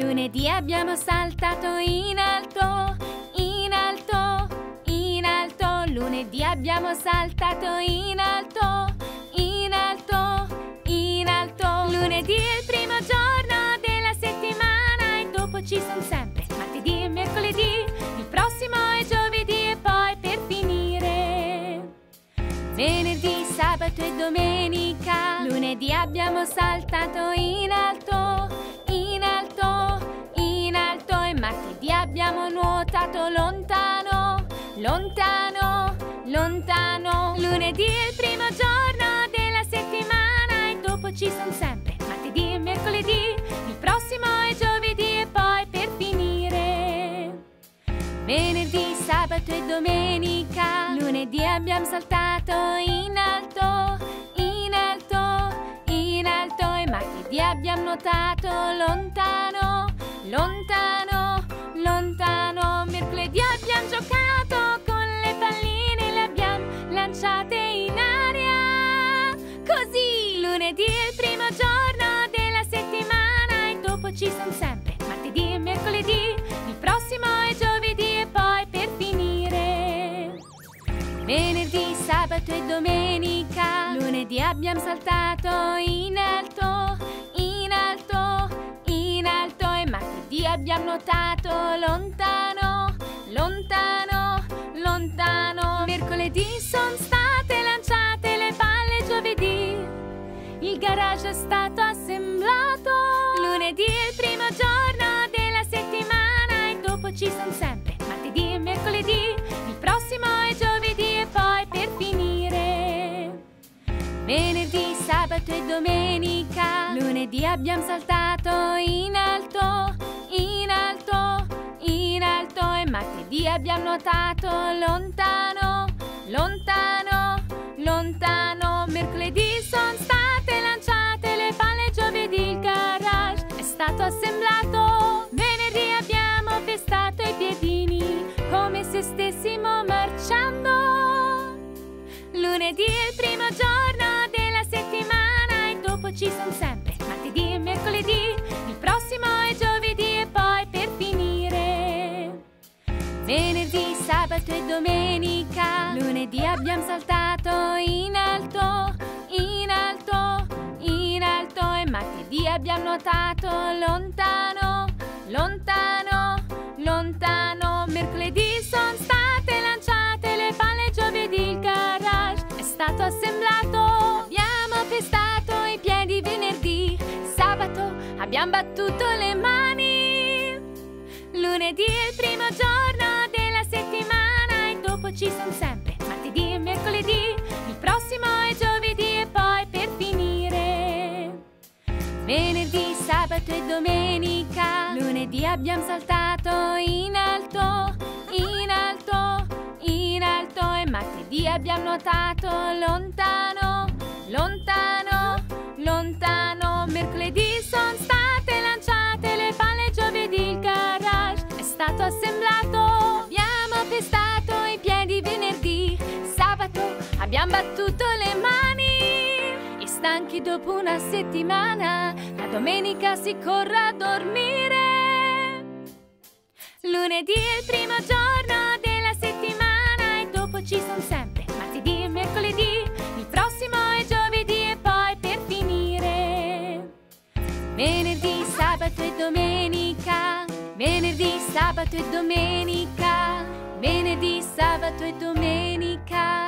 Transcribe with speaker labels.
Speaker 1: Lunedì abbiamo saltato in alto, in alto, in alto. Lunedì abbiamo saltato in alto, in alto, in alto. Lunedì è il primo giorno della settimana e dopo ci sono sempre martedì e mercoledì. Il prossimo è giovedì e poi per finire. Venerdì, sabato e domenica. Lunedì abbiamo saltato in alto, abbiamo nuotato lontano, lontano, lontano. Lunedì è il primo giorno della settimana e dopo ci sono sempre martedì e mercoledì. Il prossimo è giovedì e poi per finire. Venerdì, sabato e domenica. Lunedì abbiamo saltato in alto, in alto, in alto. E martedì abbiamo nuotato lontano, lontano, lontano. Mercoledì abbiamo giocato con le palline le abbiamo lanciate in aria. Così lunedì è il primo giorno della settimana e dopo ci sono sempre martedì e mercoledì. Il prossimo è giovedì e poi per finire. Venerdì, sabato e domenica. Lunedì abbiamo saltato in alto, Martedì abbiamo nuotato lontano, lontano, lontano. Mercoledì sono state lanciate le palle giovedì. Il garage è stato assemblato. Lunedì è il primo giorno della settimana e dopo ci sono sempre martedì e mercoledì. Il prossimo è giovedì e poi per finire. Venerdì, sabato e domenica. Lunedì abbiamo saltato in alto, Martedì abbiamo nuotato lontano, lontano, lontano. Mercoledì sono state lanciate le palle. Giovedì il garage è stato assemblato. Venerdì abbiamo pestato i piedini come se stessimo marciando. Lunedì è il primo giorno della settimana e dopo ci sono sempre martedì e mercoledì. Sabato e domenica. Lunedì abbiamo saltato in alto, in alto, in alto. E martedì abbiamo nuotato lontano, lontano, lontano. Mercoledì sono state lanciate le palle. Giovedì il garage è stato assemblato. Abbiamo pestato i piedi venerdì. Sabato abbiamo battuto le mani. Lunedì è il primo giorno ci sono sempre martedì e mercoledì. Il prossimo è giovedì e poi per finire. Venerdì, sabato e domenica. Lunedì abbiamo saltato in alto, in alto, in alto. E martedì abbiamo nuotato lontano, lontano, lontano. Mercoledì sono state lanciate le palle. Giovedì il garage è stato assemblato. Abbiamo battuto le mani. E stanchi dopo una settimana, la domenica si corre a dormire. Lunedì è il primo giorno della settimana e dopo ci sono sempre martedì e mercoledì. Il prossimo è giovedì e poi per finire. Venerdì, sabato e domenica. Venerdì, sabato e domenica. Venerdì, sabato e domenica.